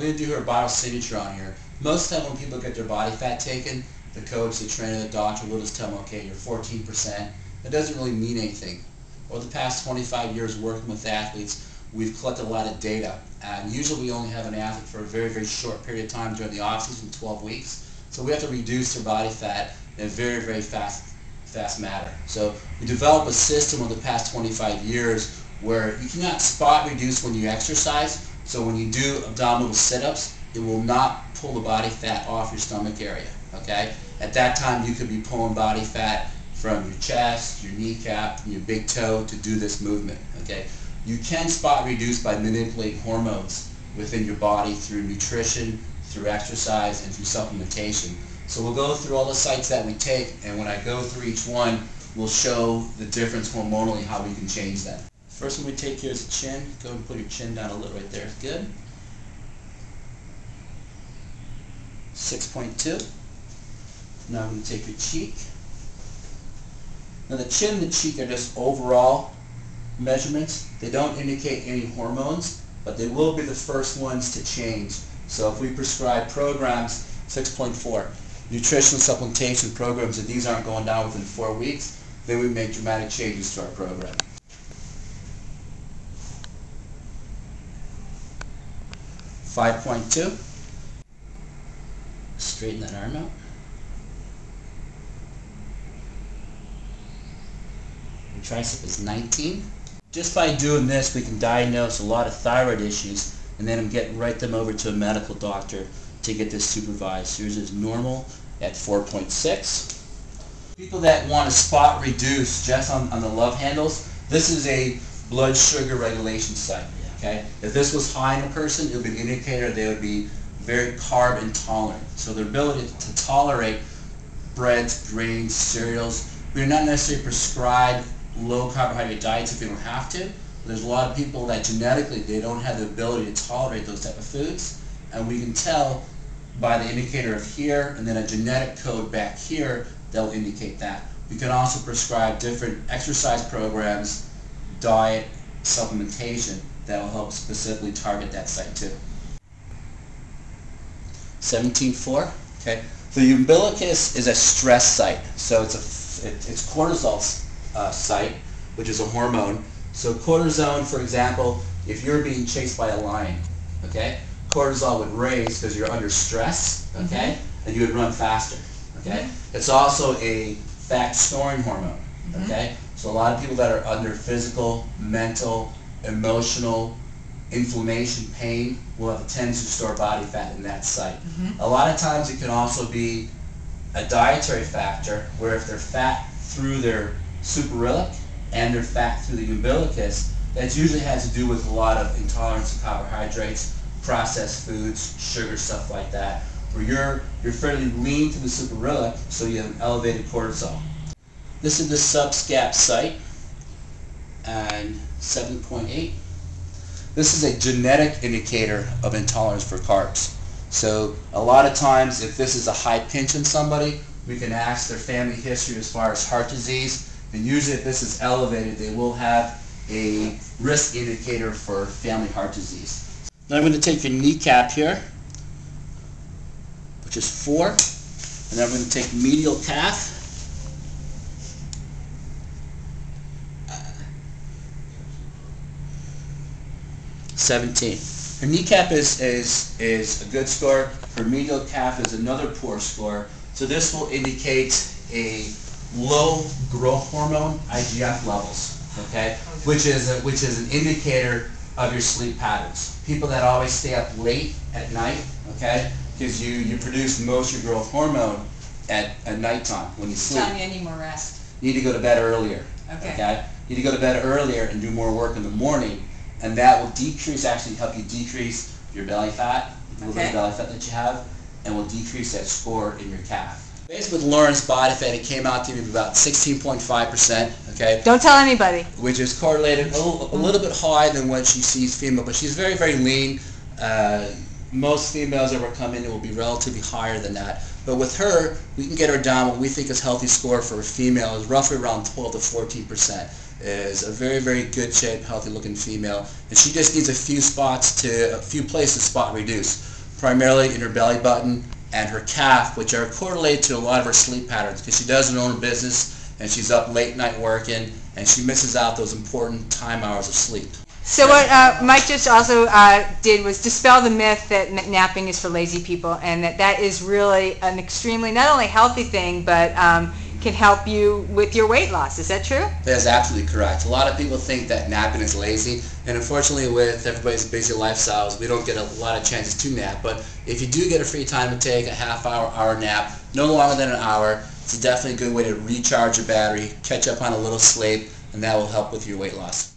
we're going to do her BioSignature on here. Most of the time when people get their body fat taken, the coach, the trainer, the doctor will just tell them, okay, you're 14%. That doesn't really mean anything. Over the past 25 years working with athletes, we've collected a lot of data. And usually we only have an athlete for a very, very short period of time during the offseason, 12 weeks. So we have to reduce their body fat in a very, very fast, fast manner. So we developed a system over the past 25 years where you cannot spot reduce when you exercise. So when you do abdominal sit-ups, it will not pull the body fat off your stomach area. Okay? At that time, you could be pulling body fat from your chest, your kneecap, your big toe to do this movement. Okay? You can spot reduce by manipulating hormones within your body through nutrition, through exercise, and through supplementation. So we'll go through all the sites that we take, and when I go through each one, we'll show the difference hormonally, how we can change that. First one we take here is the chin. Go and put your chin down a little right there. Good. 6.2. Now I'm going to take your cheek. Now the chin and the cheek are just overall measurements. They don't indicate any hormones, but they will be the first ones to change. So if we prescribe programs, 6.4, nutritional supplementation programs, and these aren't going down within four weeks, then we make dramatic changes to our program. Five point two. Straighten that arm out. Your tricep is 19. Just by doing this, we can diagnose a lot of thyroid issues, and then I'm getting right them over to a medical doctor to get this supervised. Yours is normal at 4.6. People that want to spot reduce just on, on the love handles, this is a blood sugar regulation site. Okay? If this was high in a person, it would be an indicator they would be very carb intolerant. So their ability to tolerate breads, grains, cereals, we're not necessarily prescribed low carbohydrate diets if you don't have to. There's a lot of people that genetically they don't have the ability to tolerate those type of foods, and we can tell by the indicator of here and then a genetic code back here that will indicate that. We can also prescribe different exercise programs, diet, supplementation that will help specifically target that site too. 17.4, okay. The umbilicus is a stress site, so it's a it, it's cortisol uh, site, which is a hormone. So cortisone, for example, if you're being chased by a lion, okay, cortisol would raise because you're under stress, okay, mm-hmm. and you would run faster, okay. Mm-hmm. It's also a fat storing hormone, mm-hmm. okay. So a lot of people that are under physical, mental, emotional, inflammation, pain, will have a tendency to store body fat in that site. Mm-hmm. A lot of times it can also be a dietary factor where if they're fat through their suprailiac and they're fat through the umbilicus, that usually has to do with a lot of intolerance to carbohydrates, processed foods, sugar, stuff like that, where you're, you're fairly lean to the suprailiac, so you have an elevated cortisol. This is the subscap site, and 7.8. This is a genetic indicator of intolerance for carbs. So a lot of times if this is a high pinch in somebody, we can ask their family history as far as heart disease, and usually if this is elevated, they will have a risk indicator for family heart disease. Now I'm going to take your kneecap here, which is 4, and then I'm going to take medial calf, 17. Her kneecap is, is, is a good score. Her medial calf is another poor score. So this will indicate a low growth hormone IGF levels, okay, which is a, which is an indicator of your sleep patterns. People that always stay up late at night, okay, because you you produce most of your growth hormone at at nighttime when you sleep. Telling you need more rest. You need to go to bed earlier. Okay. Okay. You need to go to bed earlier and do more work in the morning, and that will decrease actually help you decrease your belly fat, a little bit of belly fat that you have, and will decrease that score in your calf. Based with Lauren's body fat, it came out to be about 16.5%, okay? Don't tell anybody. Which is correlated a little, a little bit higher than what she sees female, but she's very, very lean. Uh, most females that will come in will be relatively higher than that. But with her, we can get her down what we think is healthy score for a female is roughly around 12 to 14 percent. Is a very, very good shape, healthy looking female. And she just needs a few spots to, a few places spot reduce. primarily in her belly button and her calf, which are correlated to a lot of her sleep patterns because she does her own a business and she's up late night working and she misses out those important time hours of sleep. So what uh, Mike just also uh, did was dispel the myth that napping is for lazy people, and that that is really an extremely not only healthy thing, but um, can help you with your weight loss. Is that true? That is absolutely correct. A lot of people think that napping is lazy, and unfortunately with everybody's busy lifestyles, we don't get a lot of chances to nap. But if you do get a free time to take a half hour, hour nap, no longer than an hour, it's definitely a good way to recharge your battery, catch up on a little sleep, and that will help with your weight loss.